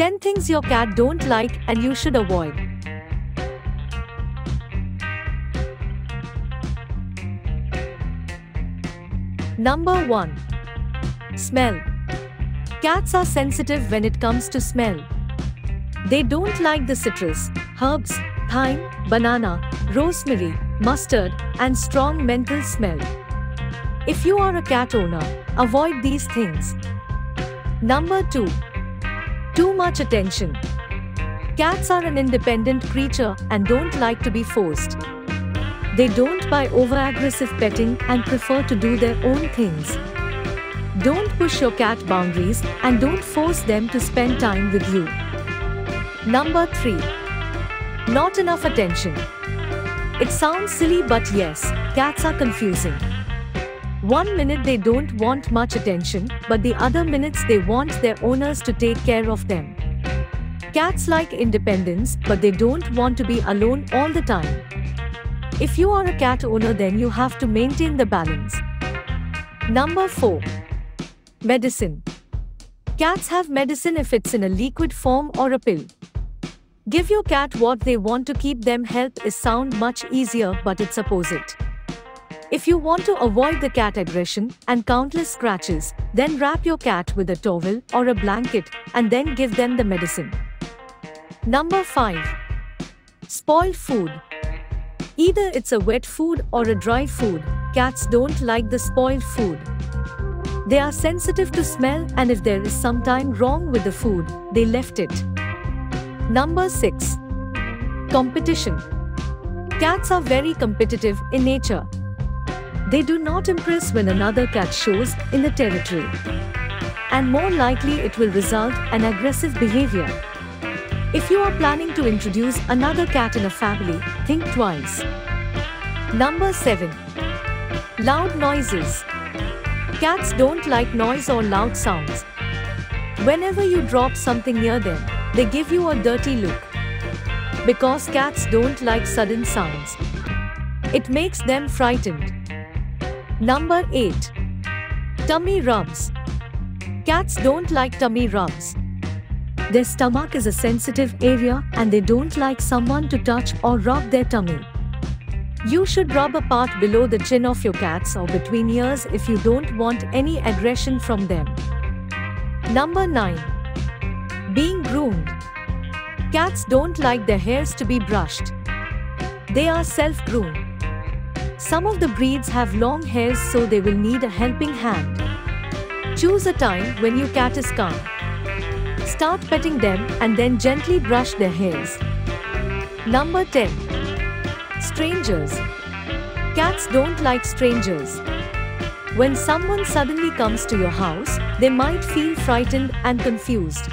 10 things your cat don't like and you should avoid. Number 1. Smell. Cats are sensitive when it comes to smell. They don't like the citrus, herbs, thyme, banana, rosemary, mustard, and strong menthol smell. If you are a cat owner, avoid these things. Number 2. Too much attention. Cats are an independent creature and don't like to be forced. They don't buy over-aggressive petting and prefer to do their own things. Don't push your cat boundaries and don't force them to spend time with you. Number 3. Not enough attention. It sounds silly but yes, cats are confusing. One minute they don't want much attention, but the other minutes they want their owners to take care of them. Cats like independence, but they don't want to be alone all the time. If you are a cat owner then you have to maintain the balance. Number 4. Medicine. Cats have medicine if it's in a liquid form or a pill. Give your cat what they want to keep them health is sound much easier but it's opposite. If you want to avoid the cat aggression and countless scratches, then wrap your cat with a towel or a blanket and then give them the medicine. Number 5. Spoiled food. Either it's a wet food or a dry food, cats don't like the spoiled food. They are sensitive to smell and if there is some time wrong with the food, they left it. Number 6. Competition. Cats are very competitive in nature. They do not impress when another cat shows in the territory. And more likely it will result an aggressive behavior. If you are planning to introduce another cat in a family, think twice. Number 7. Loud noises. Cats don't like noise or loud sounds. Whenever you drop something near them, they give you a dirty look. Because cats don't like sudden sounds. It makes them frightened. Number 8. Tummy rubs. Cats don't like tummy rubs. Their stomach is a sensitive area and they don't like someone to touch or rub their tummy. You should rub a part below the chin of your cats or between ears if you don't want any aggression from them. Number 9. Being groomed. Cats don't like their hairs to be brushed. They are self-groomed. Some of the breeds have long hairs so they will need a helping hand. Choose a time when your cat is calm. Start petting them and then gently brush their hairs. Number 10. Strangers. Cats don't like strangers. When someone suddenly comes to your house, they might feel frightened and confused.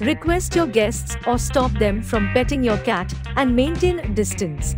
Request your guests or stop them from petting your cat and maintain distance.